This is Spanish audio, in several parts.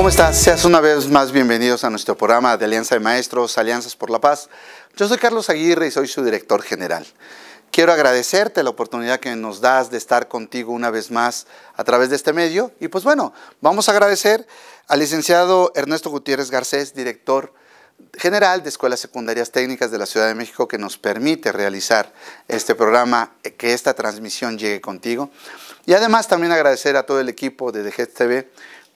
¿Cómo estás? Seas una vez más bienvenidos a nuestro programa de Alianza de Maestros, Alianzas por la Paz. Yo soy Carlos Aguirre y soy su director general. Quiero agradecerte la oportunidad que nos das de estar contigo una vez más a través de este medio. Y pues bueno, vamos a agradecer al licenciado Ernesto Gutiérrez Garcés, director general de Escuelas Secundarias Técnicas de la Ciudad de México, que nos permite realizar este programa, que esta transmisión llegue contigo. Y además también agradecer a todo el equipo de DGET TV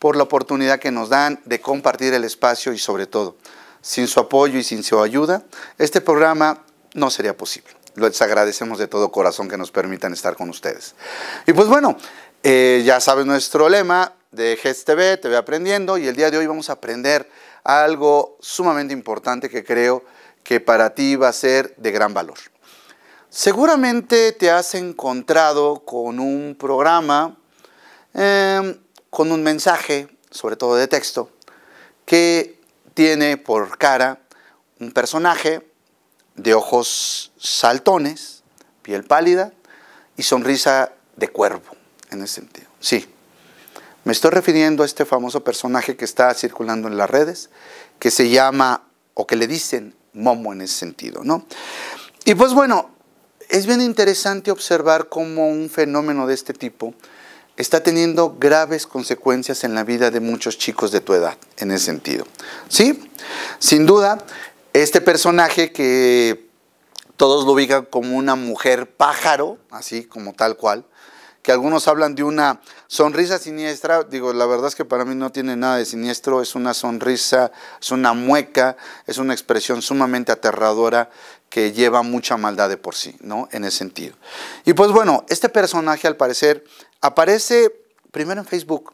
por la oportunidad que nos dan de compartir el espacio y sobre todo, sin su apoyo y sin su ayuda, este programa no sería posible les agradecemos de todo corazón que nos permitan estar con ustedes. Y pues bueno, eh, ya saben nuestro lema de GES TV, TV Aprendiendo, y el día de hoy vamos a aprender algo sumamente importante que creo que para ti va a ser de gran valor. Seguramente te has encontrado con un programa, em, con un mensaje, sobre todo de texto, que tiene por cara un personaje de ojos saltones, piel pálida y sonrisa de cuervo, en ese sentido. Sí, me estoy refiriendo a este famoso personaje que está circulando en las redes, que se llama, o que le dicen Momo en ese sentido, ¿no? Y pues bueno, es bien interesante observar cómo un fenómeno de este tipo está teniendo graves consecuencias en la vida de muchos chicos de tu edad, en ese sentido. Sí, sin duda, este personaje que todos lo ubican como una mujer pájaro, así como tal cual, que algunos hablan de una sonrisa siniestra, digo, la verdad es que para mí no tiene nada de siniestro, es una sonrisa, es una mueca, es una expresión sumamente aterradora que lleva mucha maldad de por sí, ¿no? En ese sentido. Y pues bueno, este personaje al parecer aparece primero en Facebook,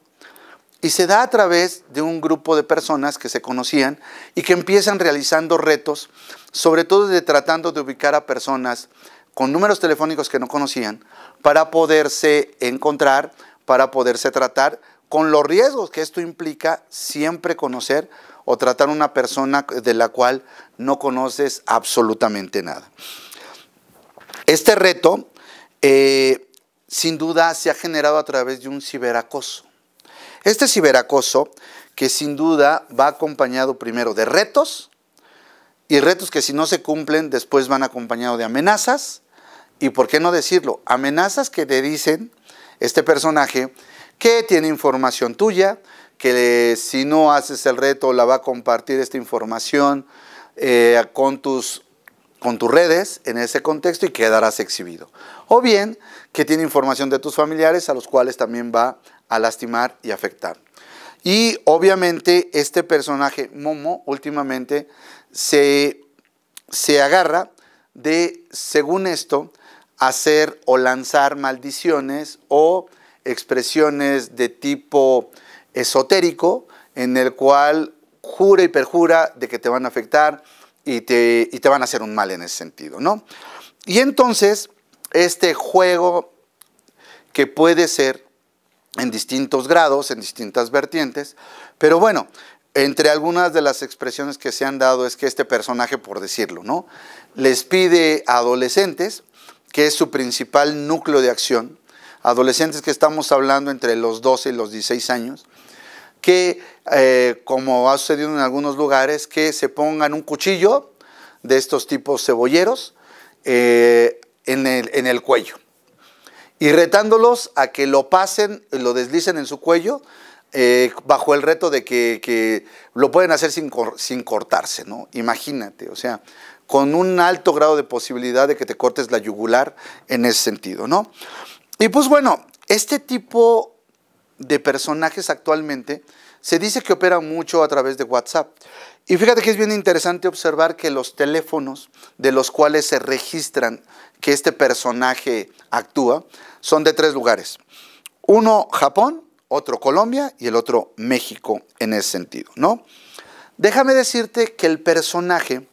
y se da a través de un grupo de personas que se conocían y que empiezan realizando retos, sobre todo de tratando de ubicar a personas con números telefónicos que no conocían para poderse encontrar, para poderse tratar con los riesgos que esto implica siempre conocer o tratar a una persona de la cual no conoces absolutamente nada. Este reto, eh, sin duda, se ha generado a través de un ciberacoso. Este ciberacoso, que sin duda va acompañado primero de retos, y retos que si no se cumplen después van acompañados de amenazas, y por qué no decirlo, amenazas que te dicen este personaje que tiene información tuya, que si no haces el reto la va a compartir esta información eh, con, tus, con tus redes en ese contexto y quedarás exhibido. O bien que tiene información de tus familiares a los cuales también va a lastimar y afectar. Y obviamente este personaje, Momo, últimamente se, se agarra de, según esto, hacer o lanzar maldiciones o expresiones de tipo esotérico en el cual jura y perjura de que te van a afectar y te, y te van a hacer un mal en ese sentido, ¿no? Y entonces, este juego que puede ser en distintos grados, en distintas vertientes, pero bueno, entre algunas de las expresiones que se han dado es que este personaje, por decirlo, ¿no? Les pide a adolescentes, que es su principal núcleo de acción, adolescentes que estamos hablando entre los 12 y los 16 años, que, eh, como ha sucedido en algunos lugares, que se pongan un cuchillo de estos tipos cebolleros eh, en, el, en el cuello y retándolos a que lo pasen, lo deslicen en su cuello, eh, bajo el reto de que, lo pueden hacer sin, sin, cortarse, ¿no? Imagínate, o sea, con un alto grado de posibilidad de que te cortes la yugular en ese sentido, ¿no? Y pues bueno, este tipo de personajes actualmente se dice que opera mucho a través de WhatsApp. Y fíjate que es bien interesante observar que los teléfonos de los cuales se registran que este personaje actúa son de tres lugares. Uno Japón, otro Colombia y el otro México en ese sentido, ¿no? Déjame decirte que el personaje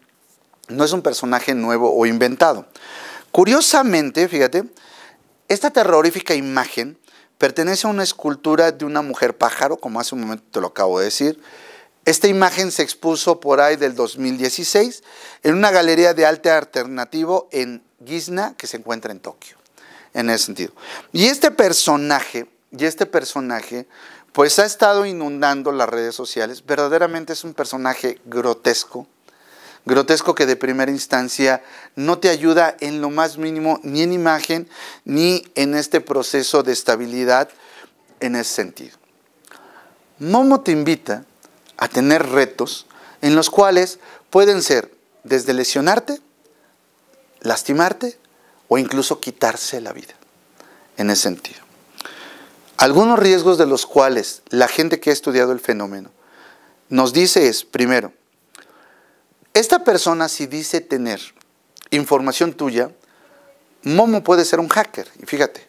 no es un personaje nuevo o inventado. Curiosamente, fíjate, esta terrorífica imagen pertenece a una escultura de una mujer pájaro, como hace un momento te lo acabo de decir. Esta imagen se expuso por ahí del 2016 en una galería de arte alternativo en Gisna, que se encuentra en Tokio, en ese sentido. Y este personaje, y este personaje, pues ha estado inundando las redes sociales. Verdaderamente es un personaje grotesco, grotesco que de primera instancia no te ayuda en lo más mínimo, ni en imagen, ni en este proceso de estabilidad en ese sentido. Momo te invita a tener retos en los cuales pueden ser desde lesionarte, lastimarte o incluso quitarse la vida, en ese sentido. Algunos riesgos de los cuales la gente que ha estudiado el fenómeno nos dice es, primero, esta persona si dice tener información tuya, Momo puede ser un hacker, y fíjate,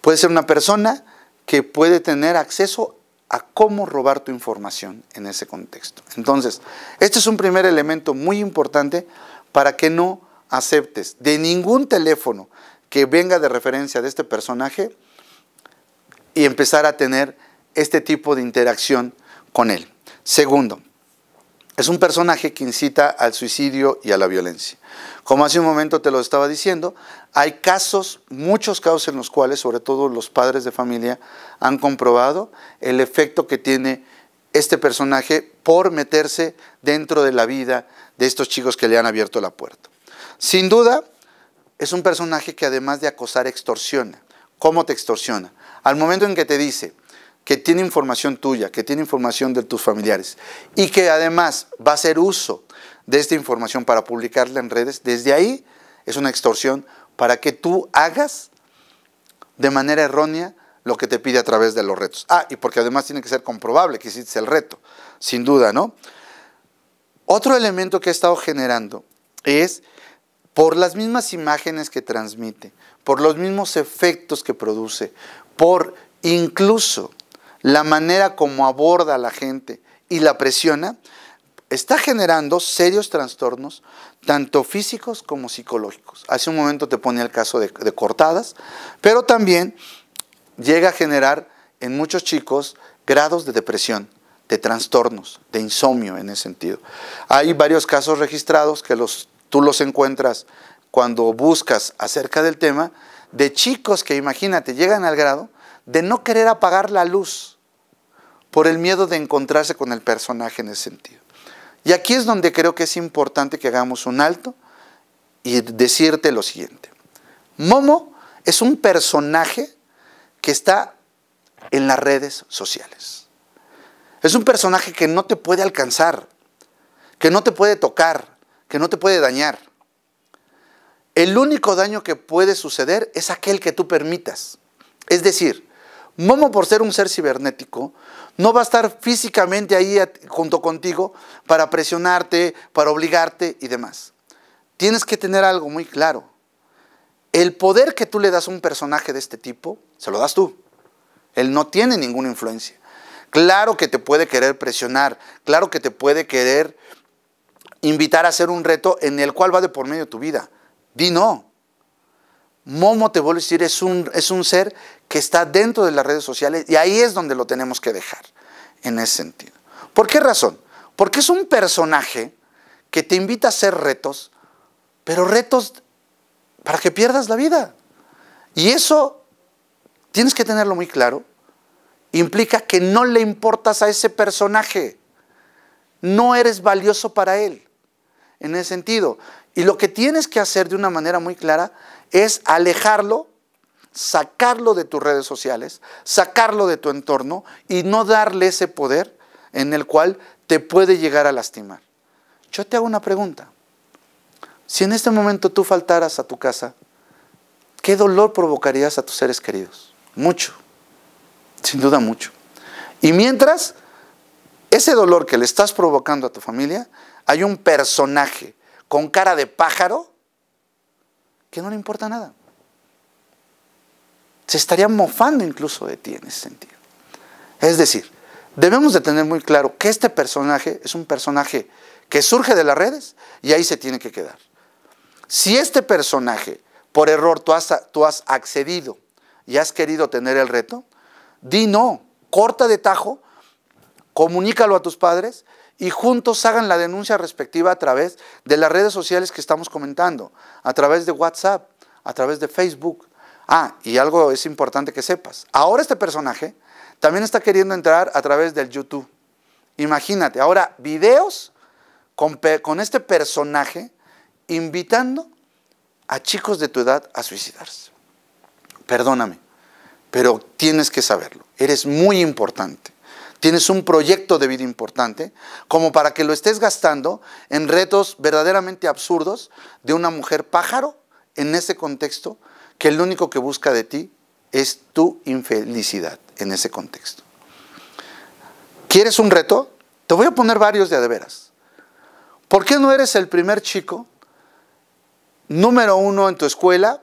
puede ser una persona que puede tener acceso a cómo robar tu información en ese contexto. Entonces, este es un primer elemento muy importante para que no aceptes de ningún teléfono que venga de referencia de este personaje y empezar a tener este tipo de interacción con él. Segundo, es un personaje que incita al suicidio y a la violencia. Como hace un momento te lo estaba diciendo, hay casos, muchos casos en los cuales, sobre todo los padres de familia, han comprobado el efecto que tiene este personaje por meterse dentro de la vida de estos chicos que le han abierto la puerta. Sin duda, es un personaje que además de acosar, extorsiona. ¿Cómo te extorsiona? Al momento en que te dice que tiene información tuya, que tiene información de tus familiares y que además va a hacer uso de esta información para publicarla en redes, desde ahí es una extorsión para que tú hagas de manera errónea lo que te pide a través de los retos. Ah, y porque además tiene que ser comprobable que hiciste el reto, sin duda, ¿no? Otro elemento que ha estado generando es por las mismas imágenes que transmite, por los mismos efectos que produce, por incluso la manera como aborda a la gente y la presiona, está generando serios trastornos, tanto físicos como psicológicos. Hace un momento te ponía el caso de, cortadas, pero también llega a generar en muchos chicos grados de depresión, de trastornos, de insomnio en ese sentido. Hay varios casos registrados que los, tú los encuentras cuando buscas acerca del tema, de chicos que imagínate, llegan al grado de no querer apagar la luz por el miedo de encontrarse con el personaje en ese sentido. Y aquí es donde creo que es importante que hagamos un alto y decirte lo siguiente. Momo es un personaje que está en las redes sociales. Es un personaje que no te puede alcanzar, que no te puede tocar, que no te puede dañar. El único daño que puede suceder es aquel que tú permitas. Es decir, Momo por ser un ser cibernético, no va a estar físicamente ahí junto contigo para presionarte, para obligarte y demás. Tienes que tener algo muy claro. El poder que tú le das a un personaje de este tipo, se lo das tú. Él no tiene ninguna influencia. Claro que te puede querer presionar, claro que te puede querer invitar a hacer un reto en el cual va de por medio tu vida. Di no. Momo, te vuelvo a decir, es un, es un ser que está dentro de las redes sociales y ahí es donde lo tenemos que dejar, en ese sentido. ¿Por qué razón? Porque es un personaje que te invita a hacer retos, pero retos para que pierdas la vida. Y eso, tienes que tenerlo muy claro, implica que no le importas a ese personaje, no eres valioso para él, en ese sentido. Y lo que tienes que hacer de una manera muy clara es alejarlo, sacarlo de tus redes sociales, sacarlo de tu entorno y no darle ese poder en el cual te puede llegar a lastimar. Yo te hago una pregunta. Si en este momento tú faltaras a tu casa, ¿qué dolor provocarías a tus seres queridos? Mucho, sin duda mucho. Y mientras, ese dolor que le estás provocando a tu familia, hay un personaje con cara de pájaro que no le importa nada. Se estaría mofando incluso de ti en ese sentido. Es decir, debemos de tener muy claro que este personaje es un personaje que surge de las redes y ahí se tiene que quedar. Si este personaje, por error, tú has, tú has accedido y has querido tener el reto, di no, corta de tajo, comunícalo a tus padres y juntos hagan la denuncia respectiva a través de las redes sociales que estamos comentando, a través de WhatsApp, a través de Facebook. Ah, y algo es importante que sepas. Ahora este personaje también está queriendo entrar a través del YouTube. Imagínate, ahora videos con, con este personaje invitando a chicos de tu edad a suicidarse. Perdóname, pero tienes que saberlo. Eres muy importante. Tienes un proyecto de vida importante como para que lo estés gastando en retos verdaderamente absurdos de una mujer pájaro en ese contexto que lo único que busca de ti es tu infelicidad en ese contexto. ¿Quieres un reto? Te voy a poner varios de de veras. ¿Por qué no eres el primer chico número uno en tu escuela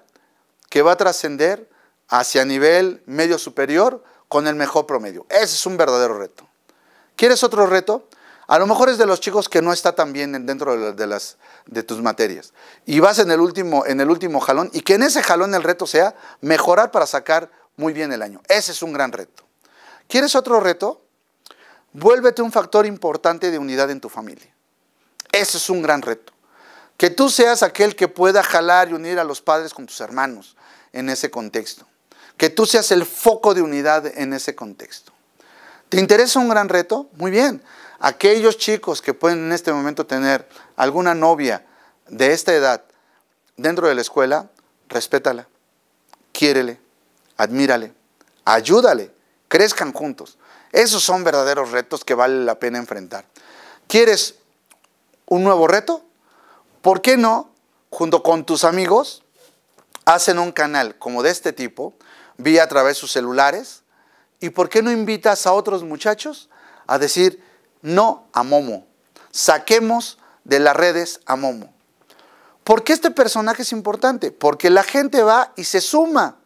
que va a trascender hacia nivel medio superior con el mejor promedio? Ese es un verdadero reto. ¿Quieres otro reto? A lo mejor es de los chicos que no está tan bien dentro de, las, de tus materias. Y vas en el, último, en el último jalón y que en ese jalón el reto sea mejorar para sacar muy bien el año. Ese es un gran reto. ¿Quieres otro reto? Vuélvete un factor importante de unidad en tu familia. Ese es un gran reto. Que tú seas aquel que pueda jalar y unir a los padres con tus hermanos en ese contexto. Que tú seas el foco de unidad en ese contexto. ¿Te interesa un gran reto? Muy bien. Aquellos chicos que pueden en este momento tener alguna novia de esta edad dentro de la escuela, respétala, quiérele, admírale, ayúdale, crezcan juntos. Esos son verdaderos retos que vale la pena enfrentar. ¿Quieres un nuevo reto? ¿Por qué no, junto con tus amigos, hacen un canal como de este tipo, vía a través de sus celulares? ¿Y por qué no invitas a otros muchachos a decir no a Momo? Saquemos de las redes a Momo. ¿Por qué este personaje es importante? Porque la gente va y se suma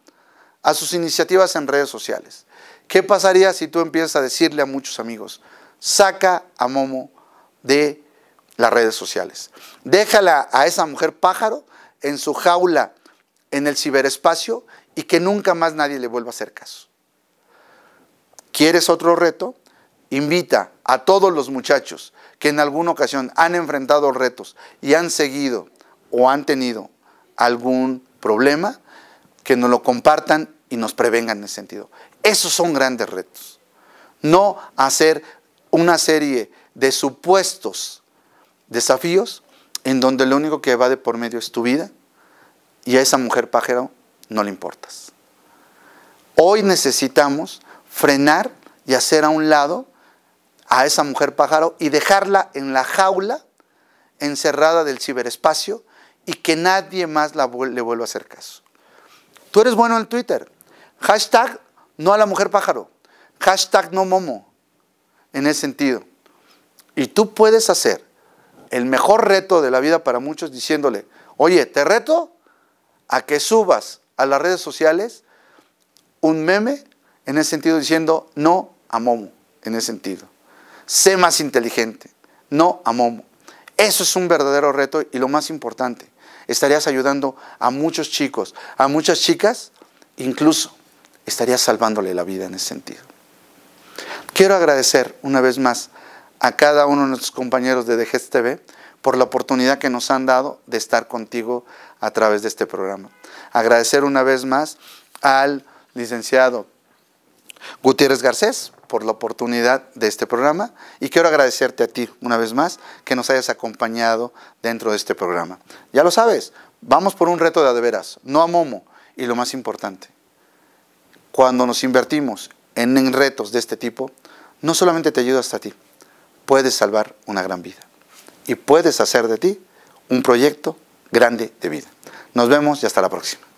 a sus iniciativas en redes sociales. ¿Qué pasaría si tú empiezas a decirle a muchos amigos, saca a Momo de las redes sociales? Déjala a esa mujer pájaro en su jaula en el ciberespacio y que nunca más nadie le vuelva a hacer caso. ¿Quieres otro reto? Invita a todos los muchachos que en alguna ocasión han enfrentado retos y han seguido o han tenido algún problema, que nos lo compartan y nos prevengan en ese sentido. Esos son grandes retos. No hacer una serie de supuestos desafíos en donde lo único que va de por medio es tu vida y a esa mujer pájaro no le importas. Hoy necesitamos frenar y hacer a un lado a esa mujer pájaro y dejarla en la jaula encerrada del ciberespacio y que nadie más le vuelva a hacer caso. Tú eres bueno en Twitter. Hashtag no a la mujer pájaro. Hashtag no momo. En ese sentido. Y tú puedes hacer el mejor reto de la vida para muchos diciéndole, oye, te reto a que subas a las redes sociales un meme en ese sentido diciendo no a Momo, en ese sentido. Sé más inteligente, no a Momo. Eso es un verdadero reto y lo más importante, estarías ayudando a muchos chicos, a muchas chicas, incluso estarías salvándole la vida en ese sentido. Quiero agradecer una vez más a cada uno de nuestros compañeros de DGS TV por la oportunidad que nos han dado de estar contigo a través de este programa. Agradecer una vez más al licenciado Gutiérrez Garcés por la oportunidad de este programa y quiero agradecerte a ti una vez más que nos hayas acompañado dentro de este programa. Ya lo sabes, vamos por un reto de adeveras, no a Momo y lo más importante, cuando nos invertimos en retos de este tipo, no solamente te ayuda hasta ti, puedes salvar una gran vida y puedes hacer de ti un proyecto grande de vida. Nos vemos y hasta la próxima.